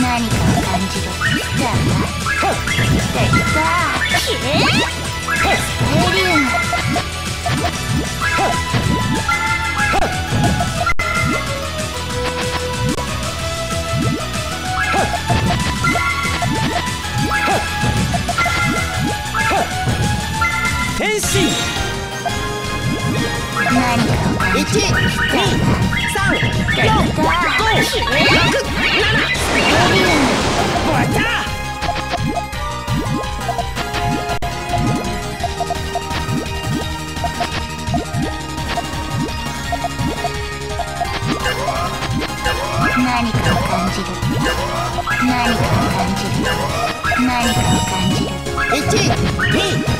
何かを感じるーム変身何か1 2 3 4 5 6 7何を感じる。何かを感じる。何かを感じる。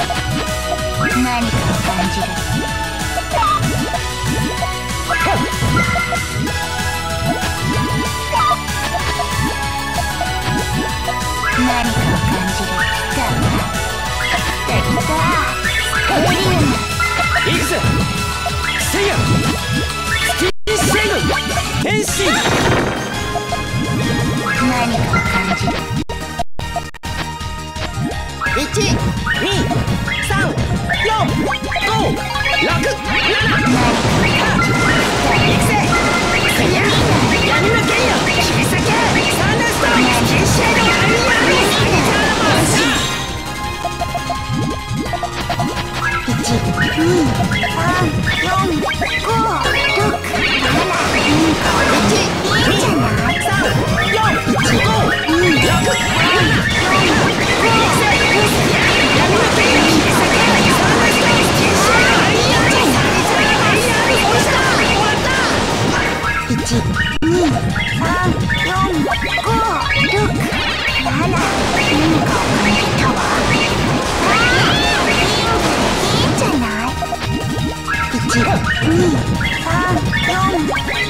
何かを感じる。かかじる1 2 3 4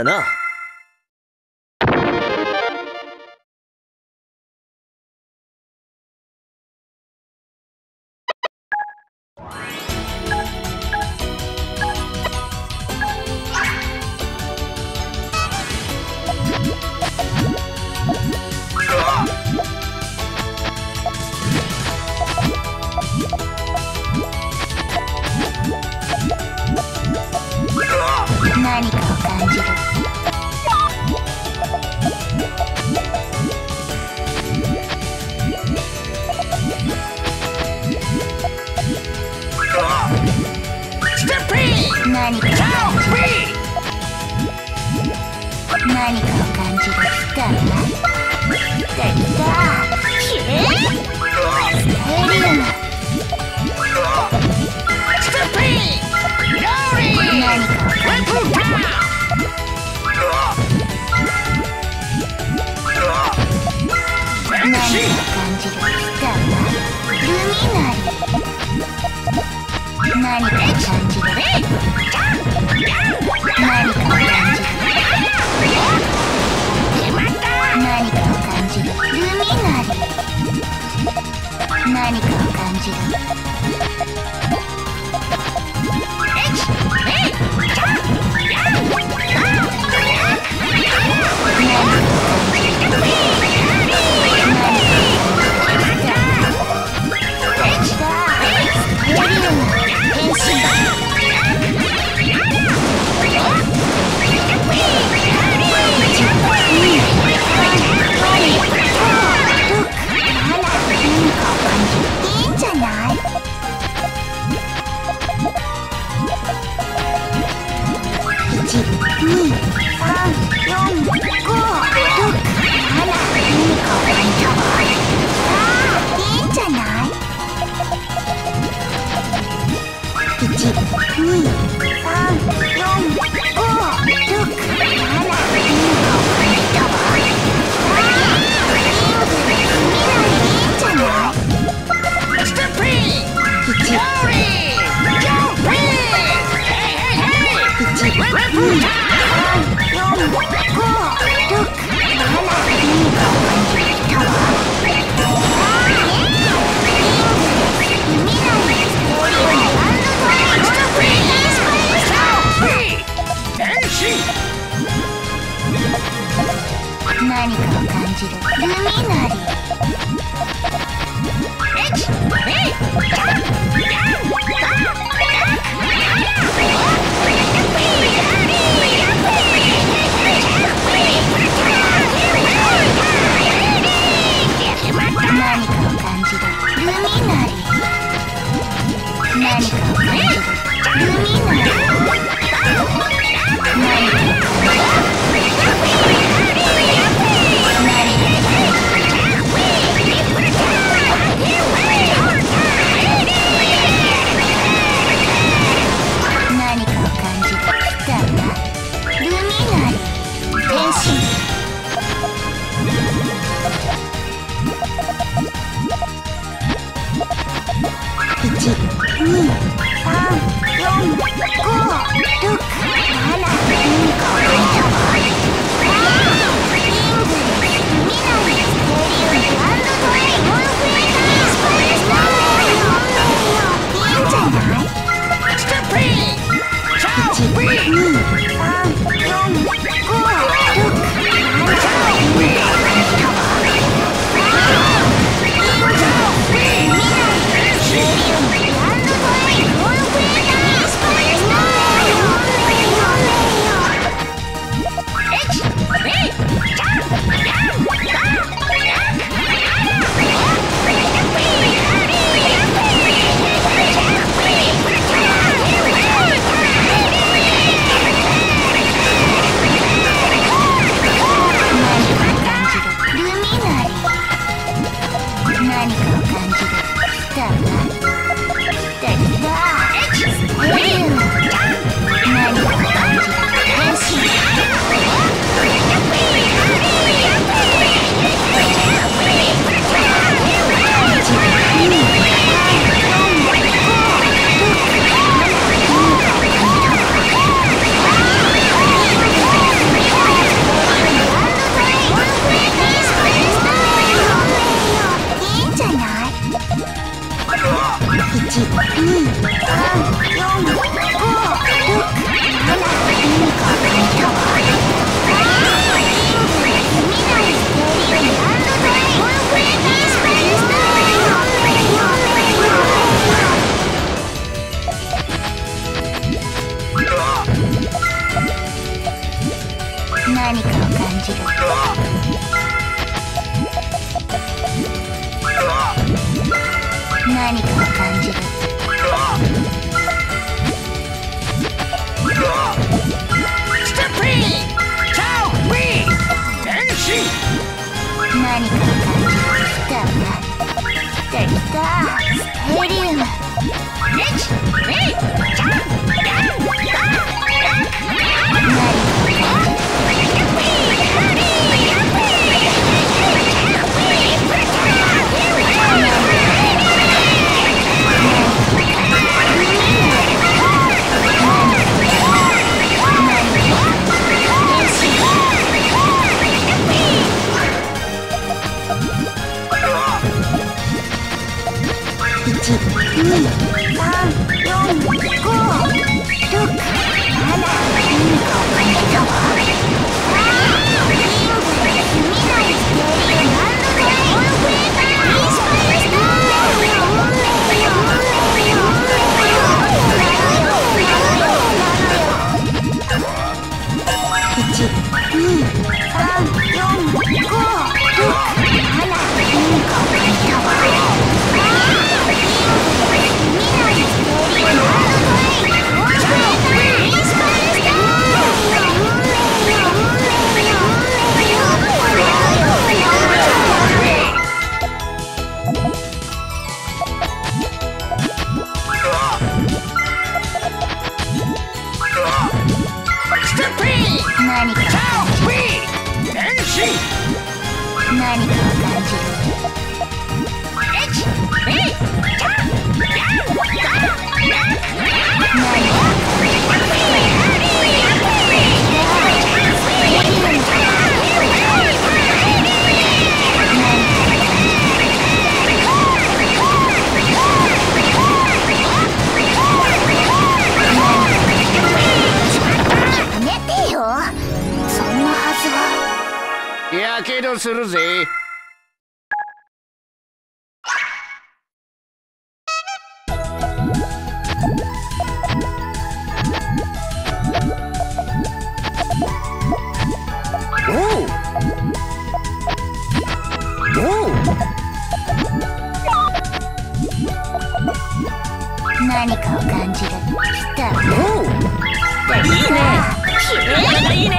ったな。何かか感じがきたわ何か感じルミナリ何かを感じる？じる。Go! 何?１２３４５６７８何かを感じる。来たいいね綺麗がいいね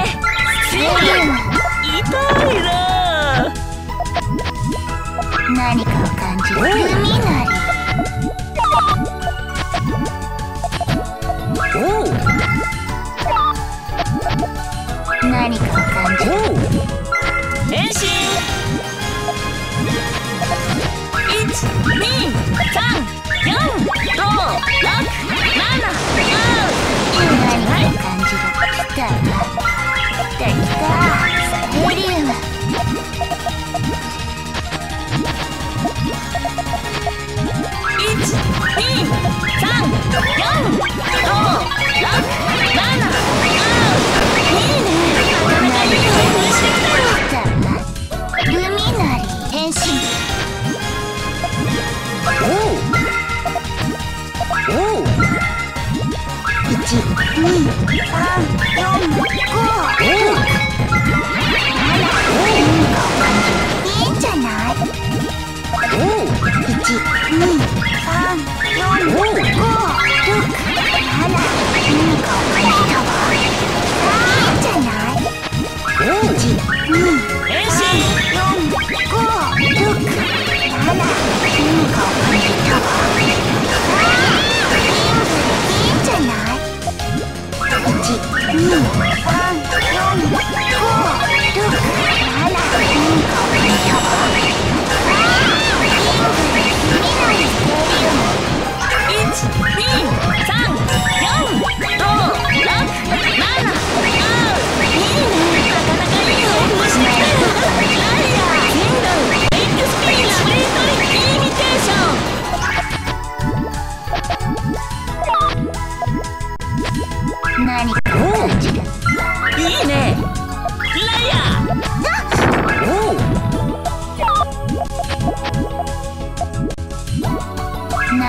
痛いな何かを感じる海なり何かを感じる変身。感じる来たできたステリウム1 2 3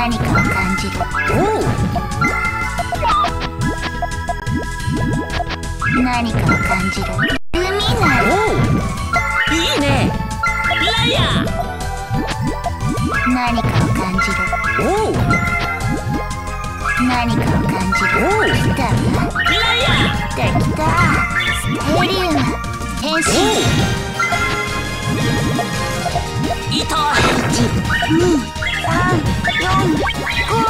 何かを感じる。何かを感じる。海なりいいねライア何かを感じる。何かを感じる。来たライアできたステリウム変身痛い1 2 3 4 5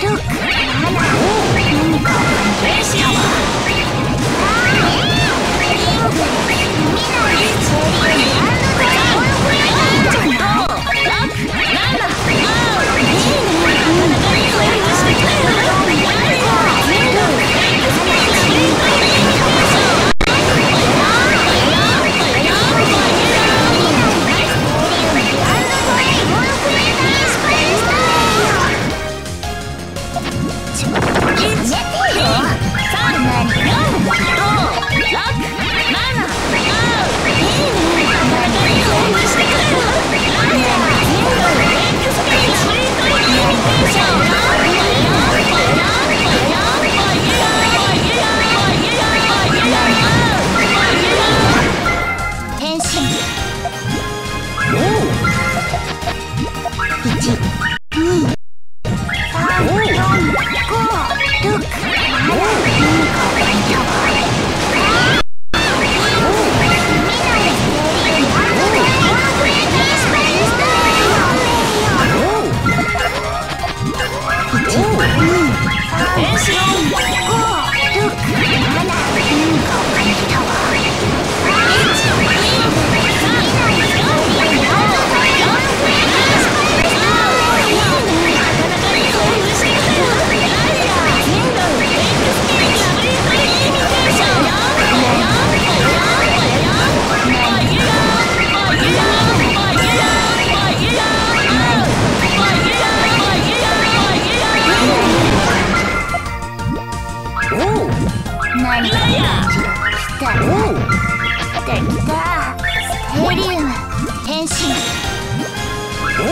6 7 5あステリウム変身お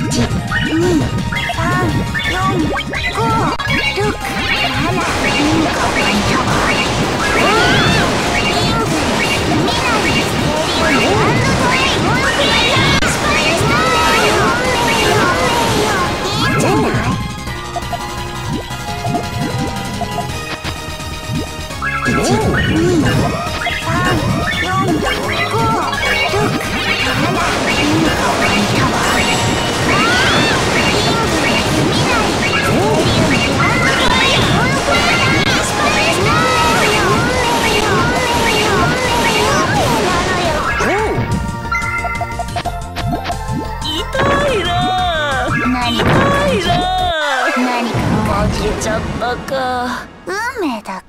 1 2ちゃったか。運命だ